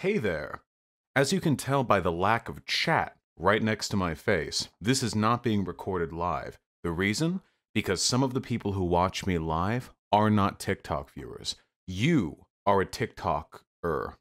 Hey there. As you can tell by the lack of chat right next to my face, this is not being recorded live. The reason? Because some of the people who watch me live are not TikTok viewers. You are a TikToker.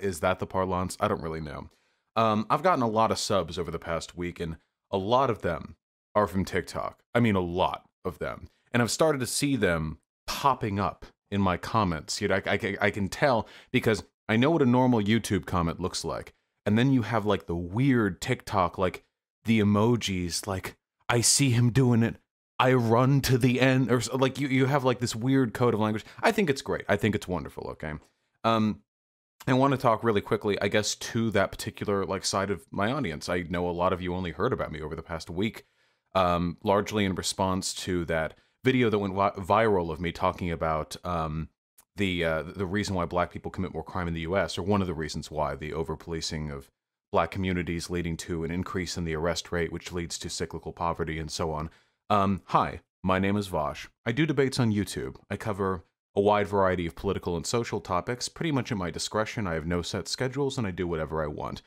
Is that the parlance? I don't really know. Um, I've gotten a lot of subs over the past week, and a lot of them are from TikTok. I mean, a lot of them. And I've started to see them popping up in my comments. You know, I, I, I can tell because I know what a normal YouTube comment looks like. And then you have like the weird TikTok, like the emojis, like I see him doing it. I run to the end, or like you, you have like this weird code of language. I think it's great. I think it's wonderful. Okay. Um, I want to talk really quickly, I guess, to that particular like side of my audience. I know a lot of you only heard about me over the past week, um, largely in response to that video that went vi- viral of me talking about um, the uh, the reason why black people commit more crime in the U.S. or one of the reasons why the over policing of black communities leading to an increase in the arrest rate, which leads to cyclical poverty and so on. Um, hi, my name is Vaush. I do debates on YouTube. I cover a wide variety of political and social topics, pretty much at my discretion. I have no set schedules and I do whatever I want.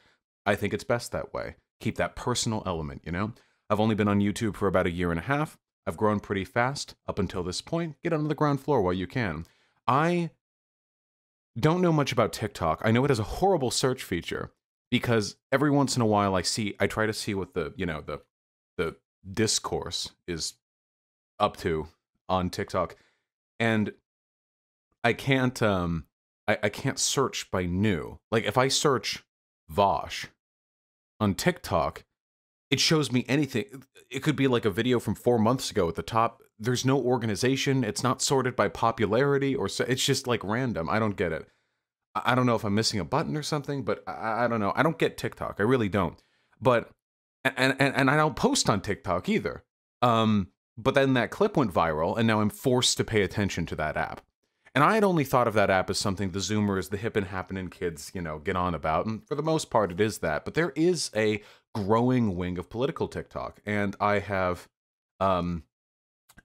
I think it's best that way. Keep that personal element, you know? I've only been on YouTube for about a year and a half. I've grown pretty fast up until this point. Get on the ground floor while you can. I don't know much about TikTok. I know it has a horrible search feature because every once in a while I see I try to see what the, you know, the the discourse is up to on TikTok. And I can't um I, I can't search by new. Like if I search Vaush on TikTok, it shows me anything. It could be like a video from four months ago at the top. There's no organization. It's not sorted by popularity or so. It's just like random. I don't get it. I don't know if I'm missing a button or something, but I, I don't know. I don't get TikTok. I really don't. But and and and I don't post on TikTok either. Um, but then that clip went viral, and now I'm forced to pay attention to that app. And I had only thought of that app as something the Zoomers, the hip and happening kids, you know, get on about. And for the most part, it is that. But there is a growing wing of political TikTok. And I have um,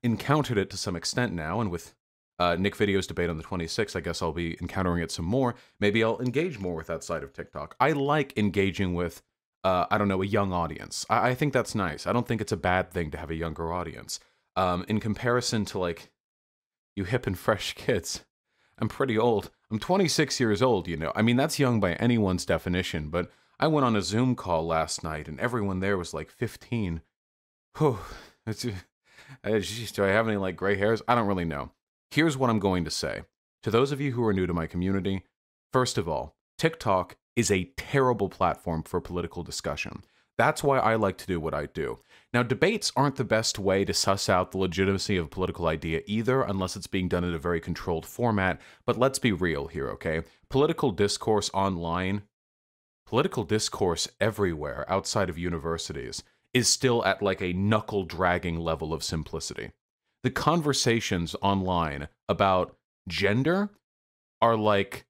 encountered it to some extent now. And with uh, Nick Video's debate on the 26th, I guess I'll be encountering it some more. Maybe I'll engage more with that side of TikTok. I like engaging with, uh, I don't know, a young audience. I-, I think that's nice. I don't think it's a bad thing to have a younger audience. Um, in comparison to like you hip and fresh kids. I'm pretty old. I'm 26 years old, you know. I mean, that's young by anyone's definition, but I went on a Zoom call last night and everyone there was like 15. Whew. It's, uh, geez, do I have any like gray hairs? I don't really know. Here's what I'm going to say. To those of you who are new to my community, first of all, TikTok is a terrible platform for political discussion. That's why I like to do what I do. Now, debates aren't the best way to suss out the legitimacy of a political idea either, unless it's being done in a very controlled format. But let's be real here, okay? Political discourse online, political discourse everywhere outside of universities is still at like a knuckle dragging level of simplicity. The conversations online about gender are like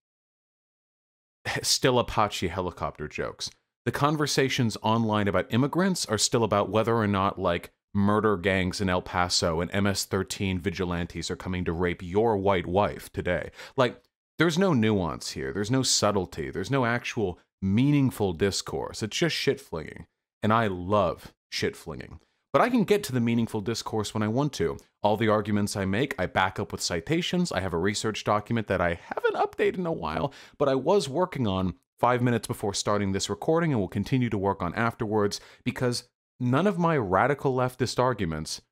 still Apache helicopter jokes. The conversations online about immigrants are still about whether or not, like, murder gangs in El Paso and MS 13 vigilantes are coming to rape your white wife today. Like, there's no nuance here. There's no subtlety. There's no actual meaningful discourse. It's just shit flinging. And I love shit flinging. But I can get to the meaningful discourse when I want to. All the arguments I make, I back up with citations. I have a research document that I haven't updated in a while, but I was working on five minutes before starting this recording and will continue to work on afterwards because none of my radical leftist arguments,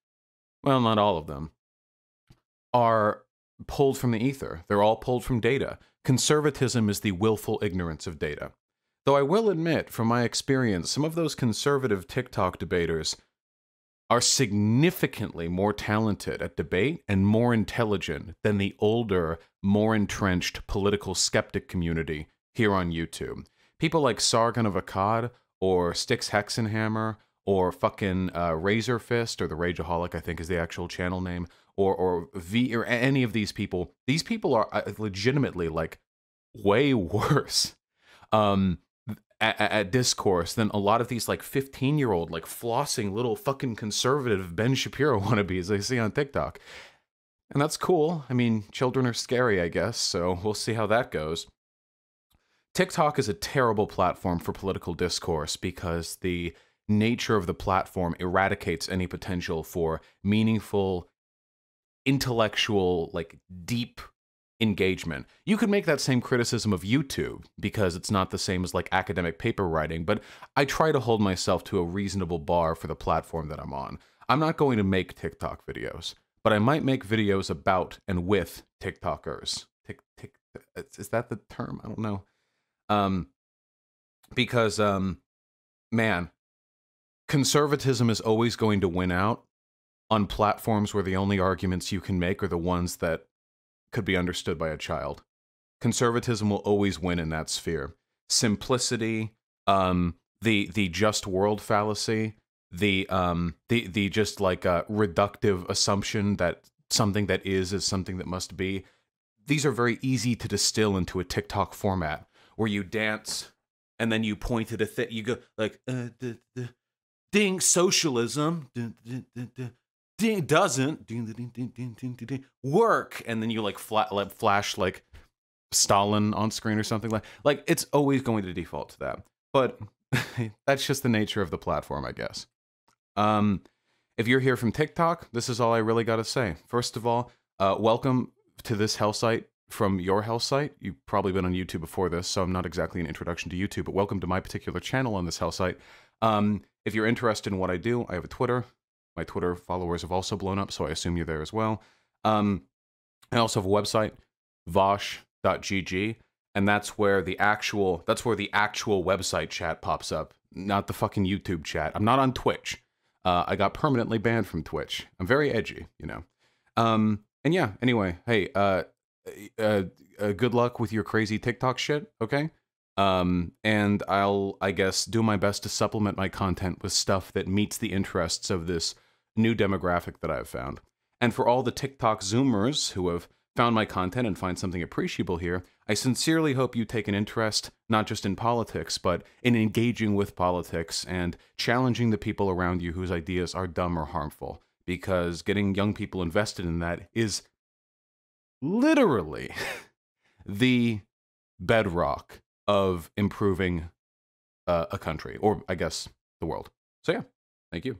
well, not all of them, are pulled from the ether. They're all pulled from data. Conservatism is the willful ignorance of data. Though I will admit, from my experience, some of those conservative TikTok debaters are significantly more talented at debate and more intelligent than the older, more entrenched political skeptic community here on YouTube. People like Sargon of Akkad or Styx Hexenhammer or fucking uh, Razorfist or the Rageaholic, I think is the actual channel name, or or V or any of these people. These people are uh, legitimately like way worse. Um, at, at discourse than a lot of these like 15 year old like flossing little fucking conservative Ben Shapiro wannabes I see on TikTok. And that's cool. I mean, children are scary, I guess, so we'll see how that goes. TikTok is a terrible platform for political discourse because the nature of the platform eradicates any potential for meaningful, intellectual, like deep engagement. You could make that same criticism of YouTube because it's not the same as like academic paper writing, but I try to hold myself to a reasonable bar for the platform that I'm on. I'm not going to make TikTok videos, but I might make videos about and with TikTokers. Tick tick is that the term? I don't know. Um because um man, conservatism is always going to win out on platforms where the only arguments you can make are the ones that could be understood by a child. Conservatism will always win in that sphere. Simplicity, um, the the just world fallacy, the um, the the just like a reductive assumption that something that is is something that must be. These are very easy to distill into a TikTok format where you dance and then you point at a thing. You go like, uh, ding socialism, ding doesn't ding, ding, ding, ding, ding, work. And then you like like flash like stalin on screen or something like like it's always going to default to that. But that's just the nature of the platform i guess. Um if you're here from tiktok this is all i really got to say. First of all uh welcome to this hell site from your hell site. You've probably been on youtube before this so i'm not exactly an introduction to youtube but welcome to my particular channel on this hell site. Um if you're interested in what i do i have a twitter my Twitter followers have also blown up, so I assume you're there as well. Um, I also have a website, vaush.gg, and that's where the actual that's where the actual website chat pops up, not the fucking YouTube chat. I'm not on Twitch. Uh, I got permanently banned from Twitch. I'm very edgy, you know. Um, and yeah, anyway, hey, uh, uh, uh, good luck with your crazy TikTok shit, okay? Um, and I'll, I guess, do my best to supplement my content with stuff that meets the interests of this new demographic that I've found. And for all the TikTok Zoomers who have found my content and find something appreciable here, I sincerely hope you take an interest not just in politics, but in engaging with politics and challenging the people around you whose ideas are dumb or harmful. Because getting young people invested in that is literally the bedrock of improving uh, a country, or I guess the world. So, yeah, thank you.